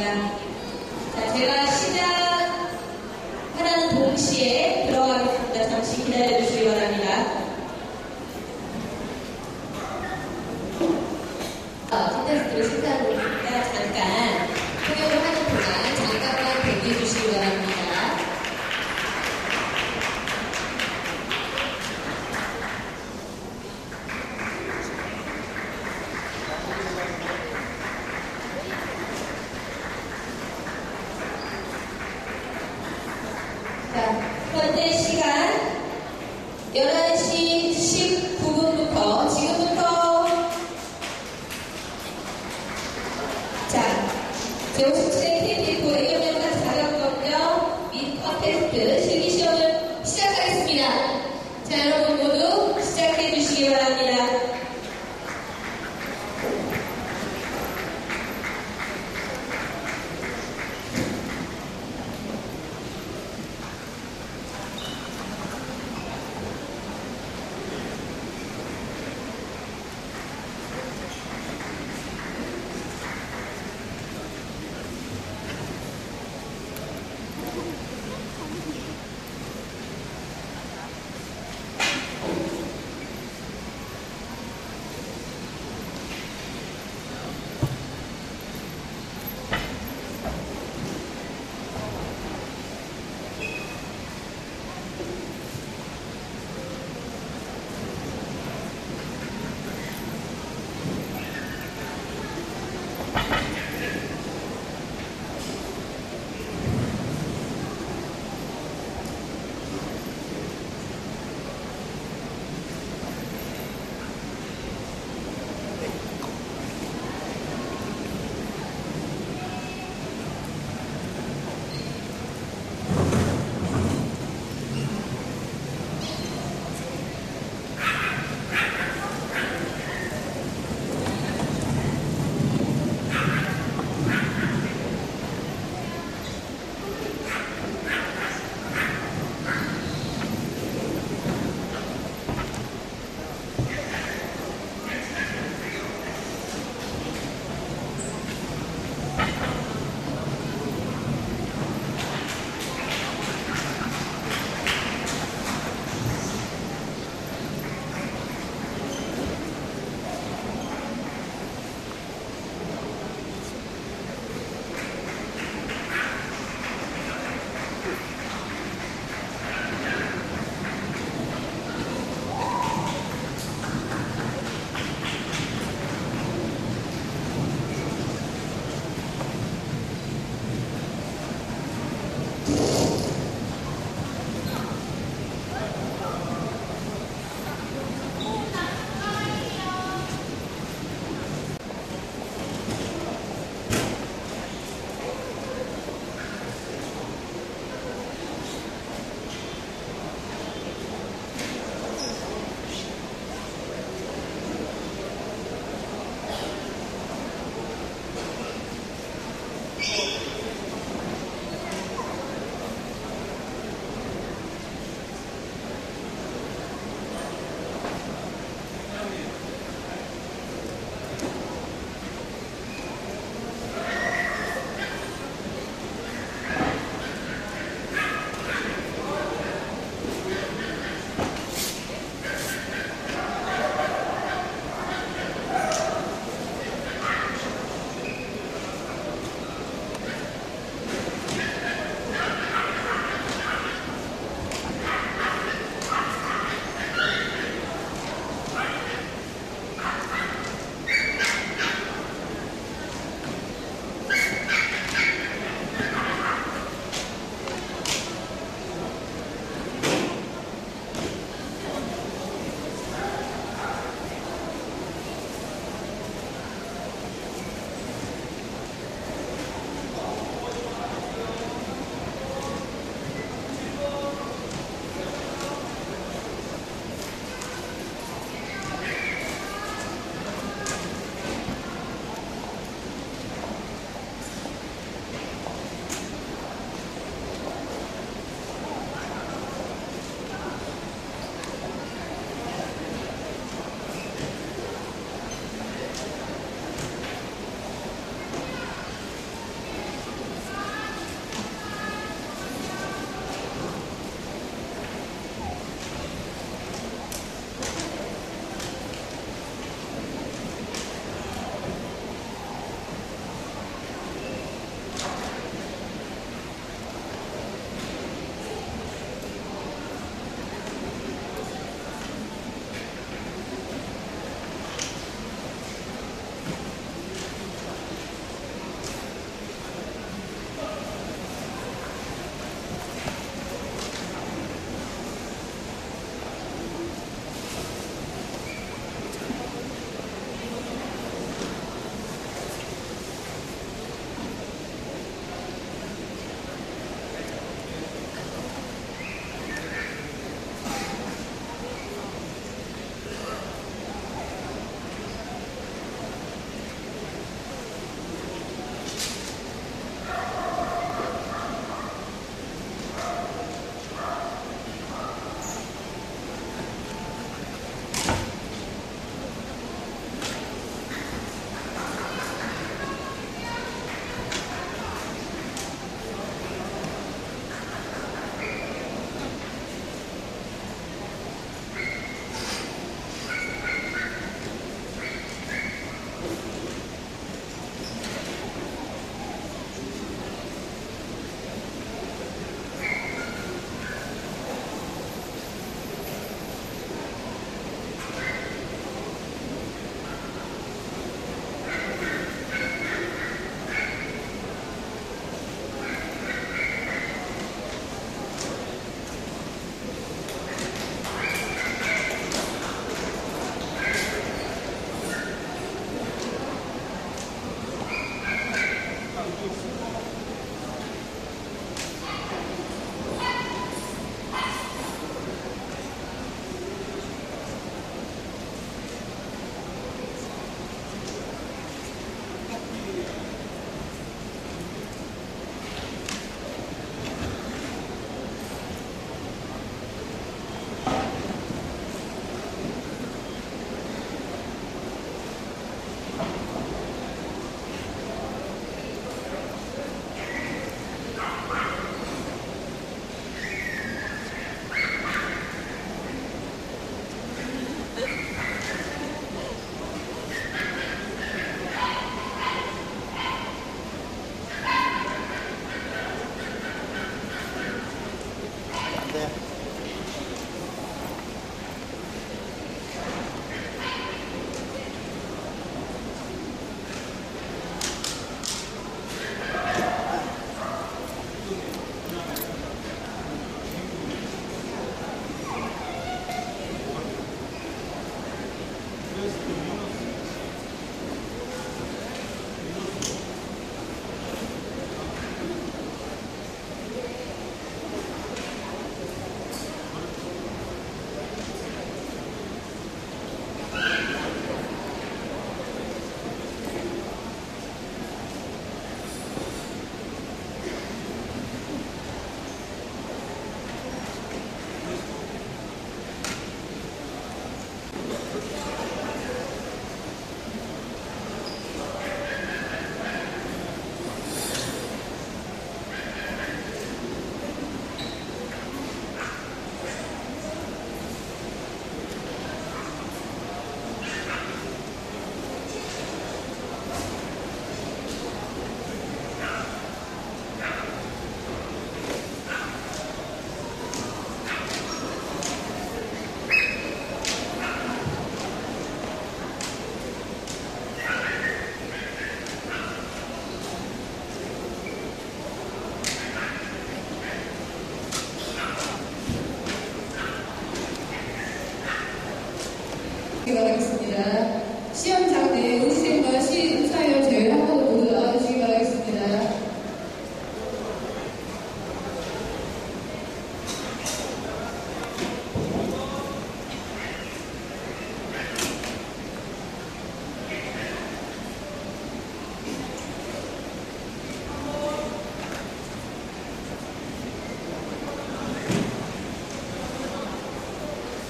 이야기. 자, 제가 시작하는 동시에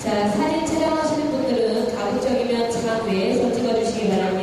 자, 사진 촬영하시는 분들은 가급적이면 장 외에서 찍어주시기 바랍니다.